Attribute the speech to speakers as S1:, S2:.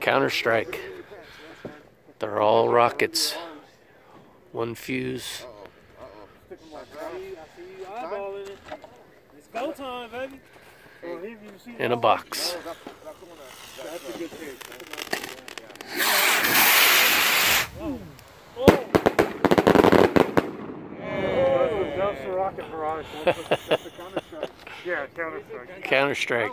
S1: Counter Strike. They're all rockets. One fuse. In a box.
S2: Counter strike. Yeah, counter strike.
S1: Counter Strike.